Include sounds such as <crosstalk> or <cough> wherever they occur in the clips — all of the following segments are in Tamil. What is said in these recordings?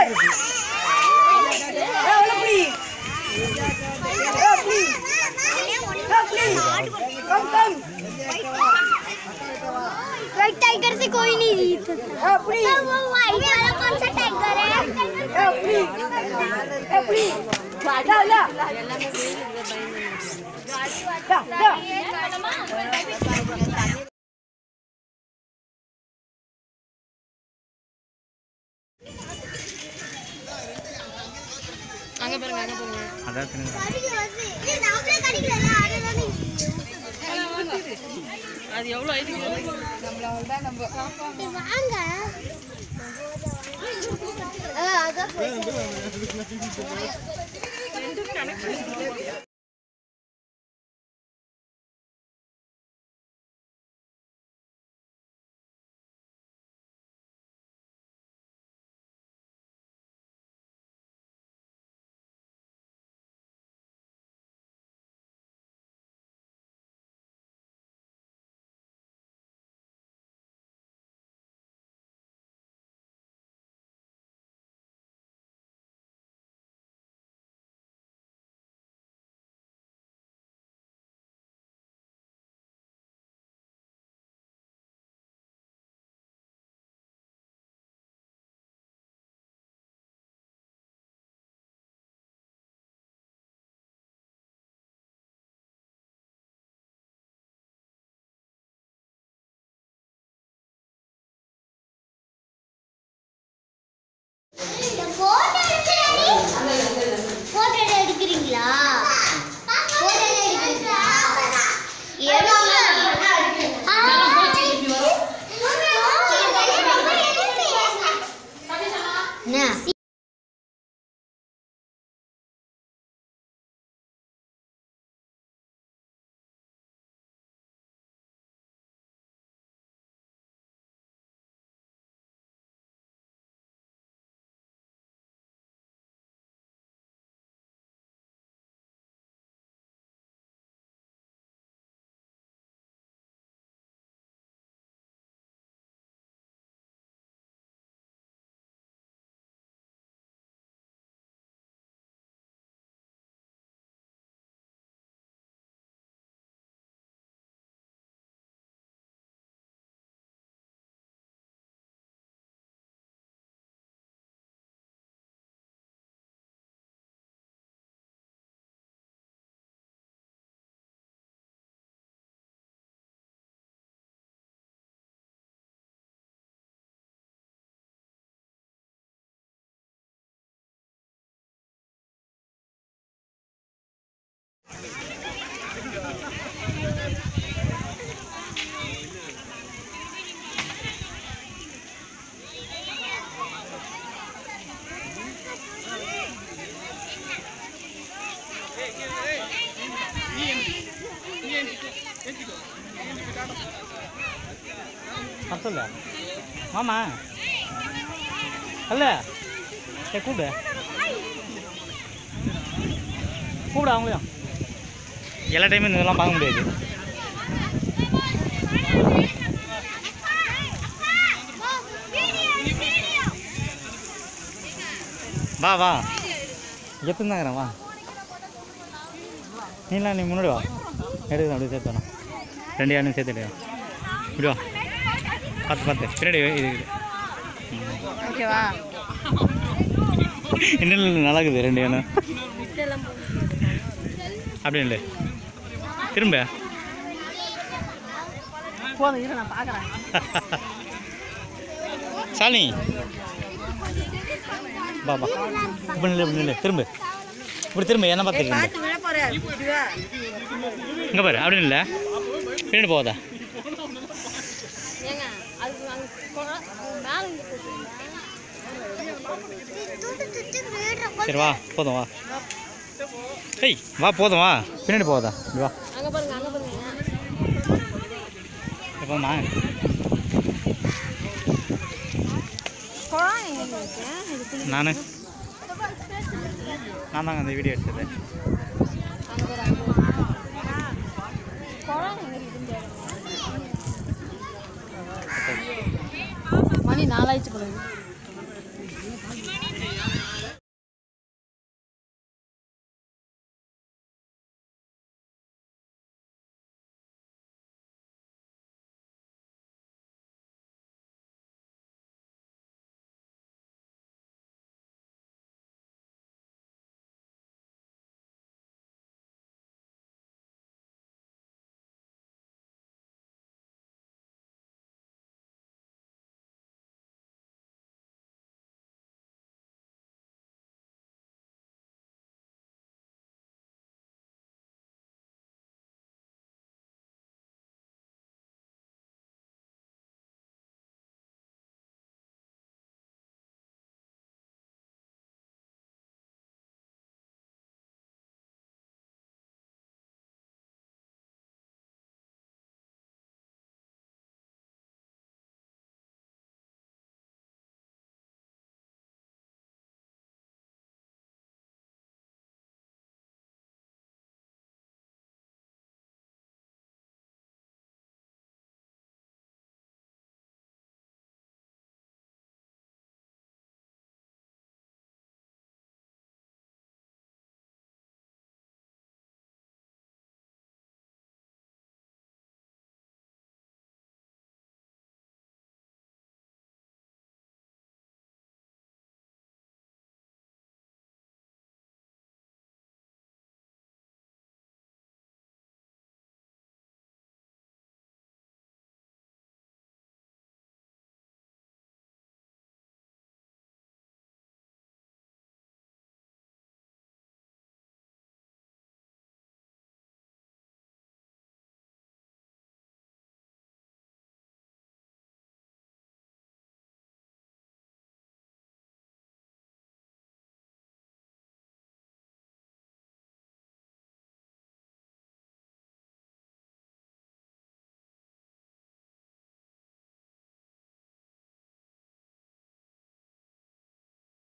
Hey! व्हाइट टाइगर से कोई नहीं जीत सकता। तो वो व्हाइट वाला कौन सा टाइगर है? आगे बढ़ आगे அது எவ்வளவு ஐடி வாங்க அதான் போட்டோ சொல்லு. மாமா. அல்ல ஏ கூப்பிடு. கூப்பிடு அவங்களையும். எல்லா டைமும் இதெல்லாம் பார்க்க முடியாது. வா வா. எத்தனை வா. நீலாம் நீ முன்னாடி வா. எடுக்கணும் அப்படியே சேர்த்து ரெண்டு யாரும் சேர்த்து எடு. இப்படி வா. பார்த்து பார்த்து பின்னாடி இது ஓகேவா இன்னும் நல்லா இருக்குது ரெண்டு யானை அப்படி இல்லை திரும்ப போதும் இரு நான் பார்க்குறேன் சாலினி பா பா இப்படி நில்லு இப்படி நில்லு திரும்ப இப்படி திரும்ப என்ன பார்த்துருக்கீங்க இங்கே பாரு அப்படி இல்லை பின்னாடி போகாதா ஏங்க அது அங்கே போனால் மேலே சரி வா போதும் வா. ஏய் வா போதும் வா. பின்னாடி போதா இப்படி வா. குளி- நான். நான் தாங்க அந்த வீடியோ எடுத்தது. மணி நாலாயிடுச்சு போல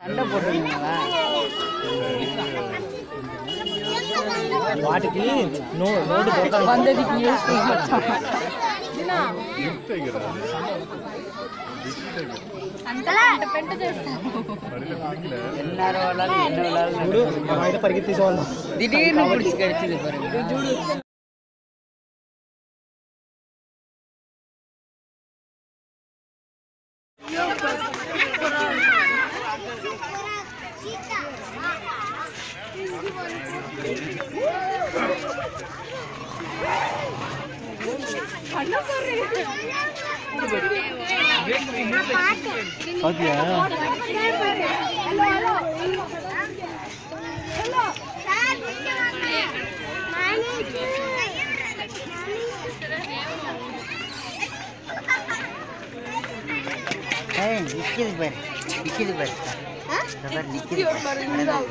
இருக்கு. వాటికి నో నోటు చూడు మనం అయితే పరిగెత్తేసి వాళ్ళం திடீர்னு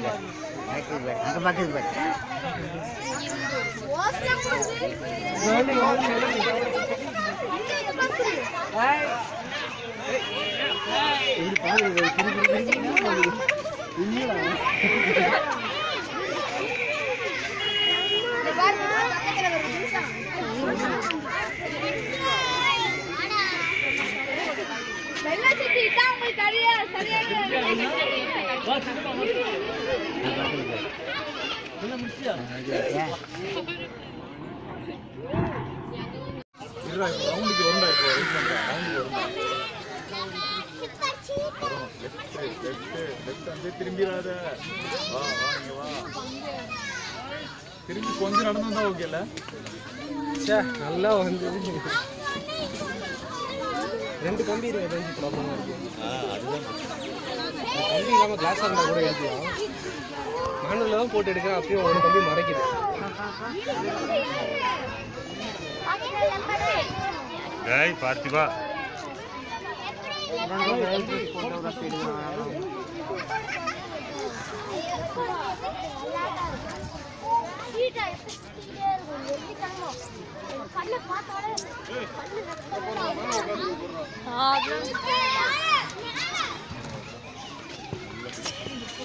அங்கே பக்கத்து வெள்ளச்சட்டி தான் உங்களுக்கு சரியா சரியா நடக்குது பாரு அங்க பாக்குது பாரு திரும்பிடாத வா வா இங்க வா திரும்பி கொஞ்சம் நடந்தா ஓகேல ச்சே நல்லா வந்து ரெண்டு கம்பி இருக்கு ரெண்டு இருக்கு கம்பி இல்லாமல் கிளாஸ் இருந்தால் கூட ஏற்றிடும் மேனுவலில் தான் போட்டு எடுக்கிறேன் அப்பயும் ஒரு கம்பி மறைக்குது. டேய் பார்த்திபா ஹீட்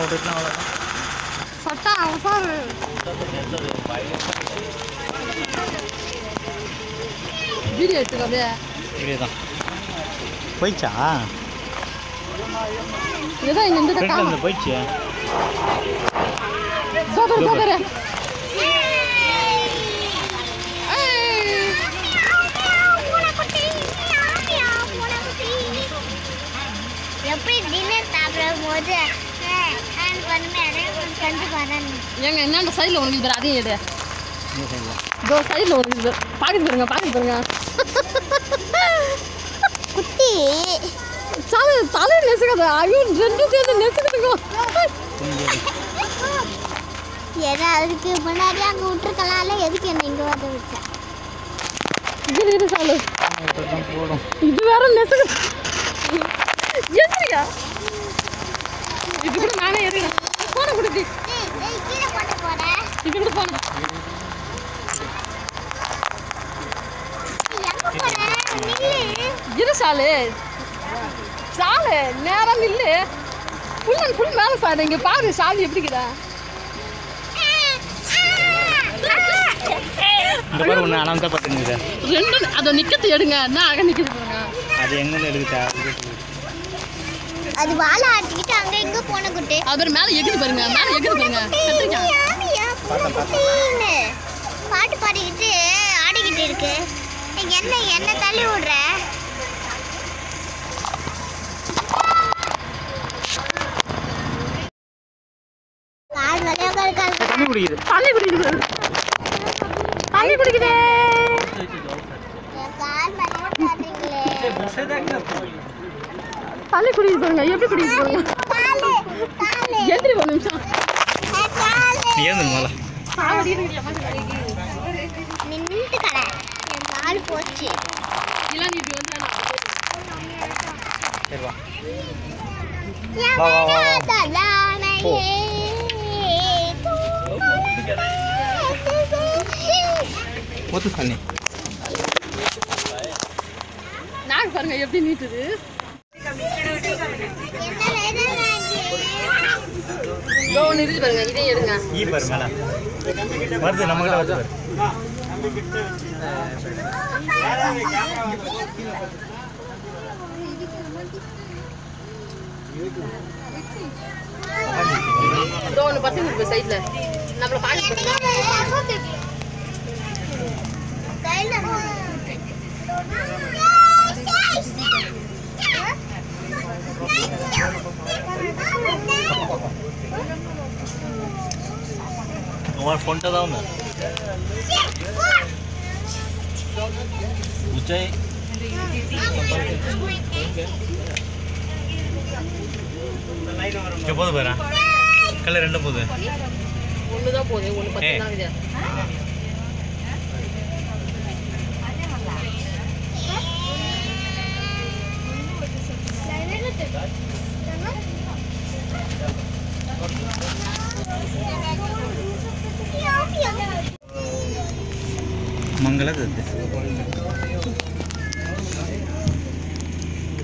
ஃபோனை விட்டுட்டுனா அவ்வளோ சட்டா அவசாரு வீடியோ தான் ஏதோ இங்க இருந்து சோதர சோதர எப்படி டின்னர் சாப்பிடும் போது பண்ணுமே அதே கண்டு வரணும் ஏங்க என்னென்ன சைடில் உனக்கு இது அதையும் எடு. இதோ சைடில் உனக்கு இது பாக்கெட் பாருங்க பாக்கெட் பாருங்க. குட்டி. தலை தலை நெசுக்காத. ஐயோ ரெண்டும் சேர்ந்து நெசுக்குதுங்க. ஏன்னா அதுக்கு முன்னாடி அங்கே விட்டுருக்கலாம்ல எதுக்கு என்ன இங்கே வந்து விட்டேன் இது இது சாலு. இது வேற நெசுக்கு. எந்திரியா இது கூட நானே ஏறிடுறேன் போன போறேன் இது கூட போன எங்க இரு சாலு. சாலு நேரம் நில்லு ஃபுல் அண்ட் ஃபுல் மேலே சார். இங்கே பாரு சாலு இந்த பாரு ஒன்று அனந்தா பார்த்துங்க ரெண்டு அதை நிற்கிறது எடுங்க. என்ன அழகாக பாருங்க அது எங்கேருந்து எடுக்குதா அது வாழை ஆட்டிக்கிட்டு அங்க எங்க போன குட்டி? அது பேர் மேலே எகுது பாருங்க மேலே எகுது பாருங்க. பாட்டு பாடிக்கிட்டு ஆடிக்கிட்டு இருக்கு. என்ன என்ன தள்ளி விடுற? கால் வலியா இருக்காது தண்ணி குடிக்குது தண்ணி குடிக்குதே என் கால் வலியா காட்டுறீங்களே பாருங்க எப்படி காலு காலு. எந்திரி ஒரு நிமிஷம். மேலே நின்னுட்டு கடை. என் கால் போச்சு. இளநீ இப்படி வந்து சரி வா. என் வா, வா, வா, வா. மனதலானையே. ஊற்று தண்ணி நாக்கு பாருங்க எப்படி நீட்டுது என்ன வேணும் இதோ ஒன்று இருக்குது பாருங்க இதையும் எடுங்க வருது நம்மகிட்ட வருது பாரு. இதோ ஒன்று பத்து இருக்கு சைடில் நம்மளை பாக்கெட் তোমার ফোনটা দাও না বুঝাই இங்கே போது பாரு கல்ல ரெண்டும் போகுது ஒன்று தான் போகுது ஒன்று பத்து ஏய். தான் இருக்குது மங்களது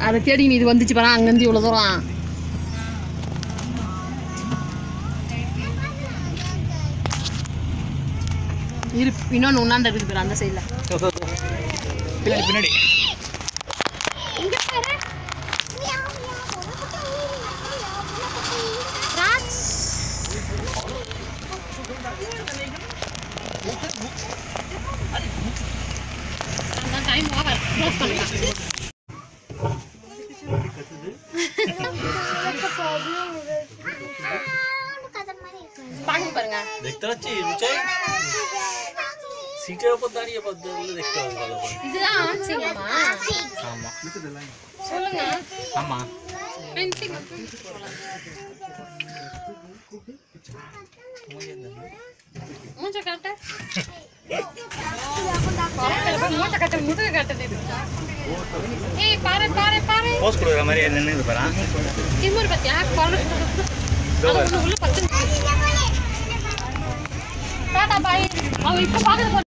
அதை தேடி நீ இது வந்துச்சு பாரு அங்கேருந்து இவ்வளோ தூரம். இரு இன்னொன்று உண்ணாண்ட இருக்குது பாரு அந்த சைடில் பின்னாடி பின்னாடி. மூஞ்ச காட்ட முதுக காட்டுது ஏய் பாரு பாரு பாரு. போஸ்ட் கொடுக்குற மாதிரி நின்று போகிறான் திமுரு பத்தியா பாரு. அது ஒண்ணு உள்ள பத்து டாடா பாய். அவன் இப்ப பாக்குறது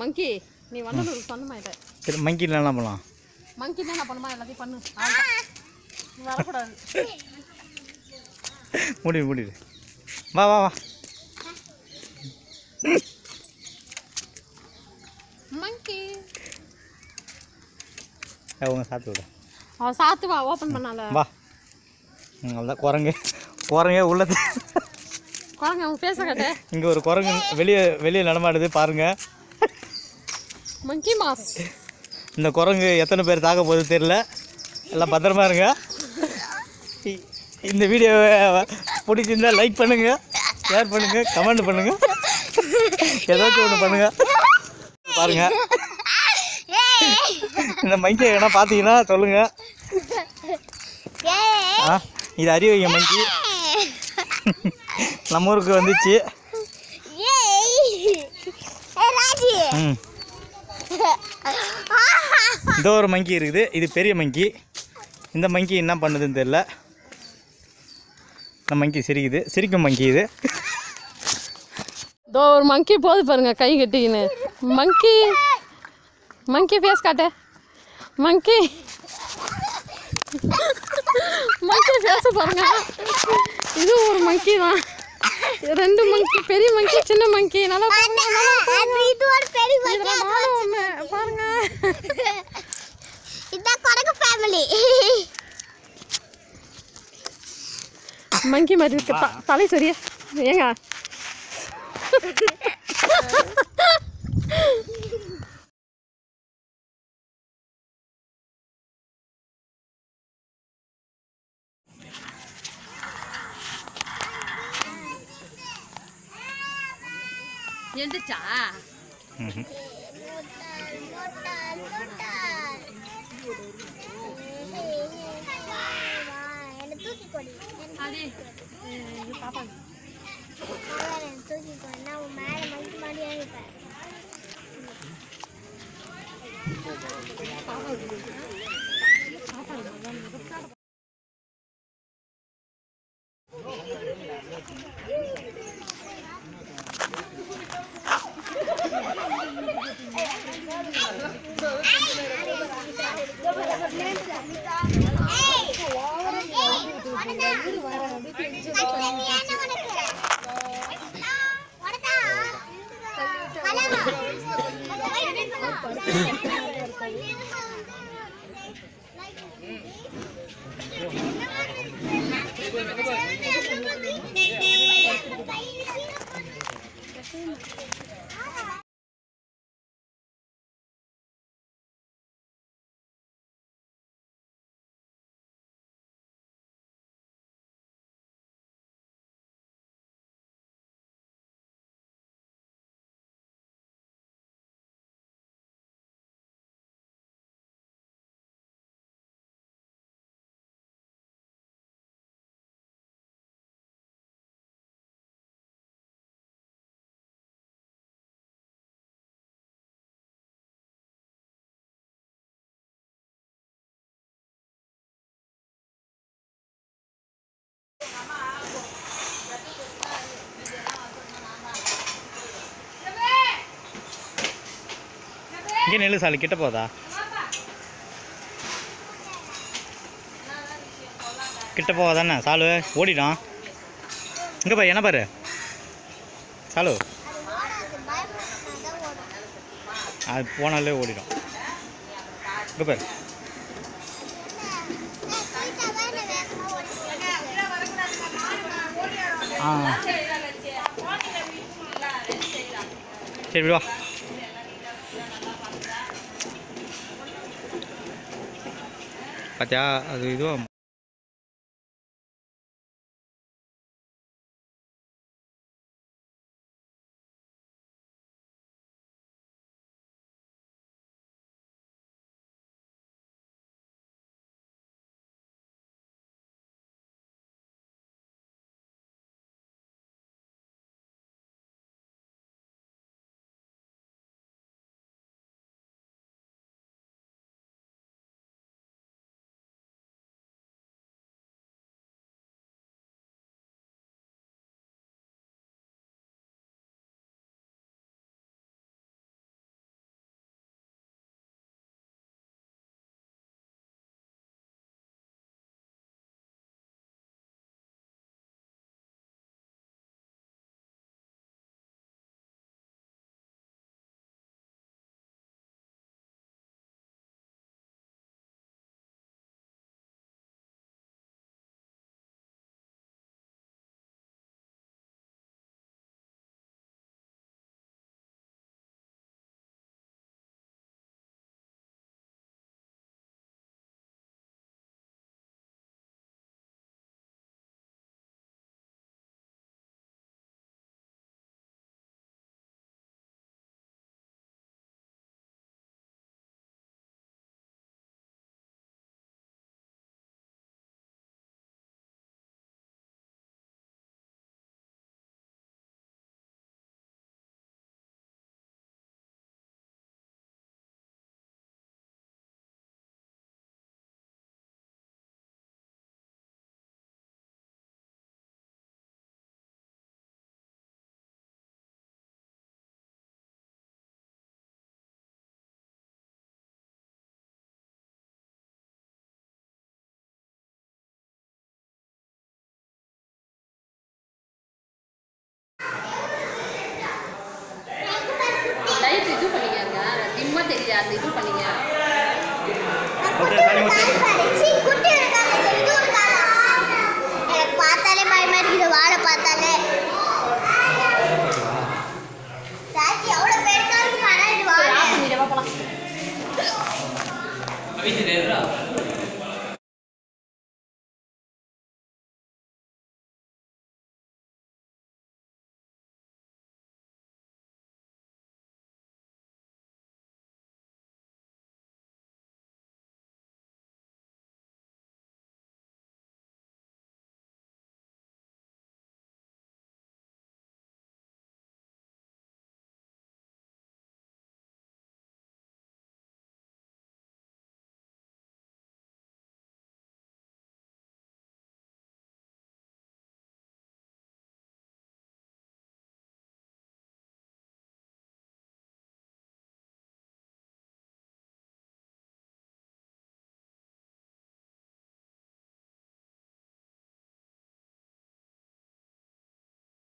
மங்கி நீ வண்டலூர் சொன்ன மாதிரி சரி மங்கி என்ன பண்ணலாம்? மங்கி என்ன பண்ணுமா? எல்லாத்தையும் பண்ணு. நீ வரக்கூடாது. முடிவு முடிவு வா வா வா. மங்கி அவங்க சாப்பிட்டு விட. அவன் சாத்து வா ஓப்பன் பண்ணால வா. அவ்வளோதான் குரங்கு. குரங்கே உள்ளது. குழந்தை அவன் பேச கட்ட இங்கே ஒரு குரங்கு வெளியே வெளியே நடமாடுது பாருங்கள் மங்கி மாஸ் இந்த குரங்கு எத்தனை பேர் தாக்க போகுது தெரியல. எல்லாம் பத்திரமா இருங்க. இந்த வீடியோவை பிடிச்சிருந்தா லைக் பண்ணுங்க ஷேர் பண்ணுங்க கமெண்ட் பண்ணுங்க. ஏதாச்சும் ஒன்று பண்ணுங்க. பாருங்க. இந்த மங்கி எங்கன்னா பார்த்தீங்கன்னா சொல்லுங்க. ஆ இது அறிவிங்க மங்கி நம்ம ஊருக்கு வந்துச்சு. இந்த ஒரு மங்கி இருக்குது. இது பெரிய மங்கி. இந்த மங்கி என்ன பண்ணுதுன்னு தெரியல. இந்த மங்கி சிரிக்குது. சிரிக்கும் மங்கி இது. இதோ ஒரு மங்கி போகுது பாருங்க கை கட்டிக்கின்னு. மங்கி மங்கி ஃபேஸ் காட்டு. மங்கி. மங்கி ஃபேஸ் பாருங்க. இது ஒரு மங்கி தான் ரெண்டு மங்கி பெரிய மங்கி சின்ன மங்கி நல்லா பாருங்க, இதான் கொடகு ஃபேமிலி மங்கி மாதிரி இருக்கு. தலை சரியா? ஏங்க? <laughs> எந்திரிச்சா ம்ஹும். என்ன தூக்கி கொடி அதே பாப்பா என்ன தூக்கி கொடி நான் உன் மேல மங்கி மாடியா இருப்பேன் 음. இங்கே நெல்லு சாலி கிட்ட போதா? கிட்ட போவாதானே சாலு ஓடிடும். இங்கே பாரு என்ன பாரு? சாலு. அது போனாலே ஓடிடும். இங்கே பாரு. ஆ. சரி விடு வா பார்த்தியா அது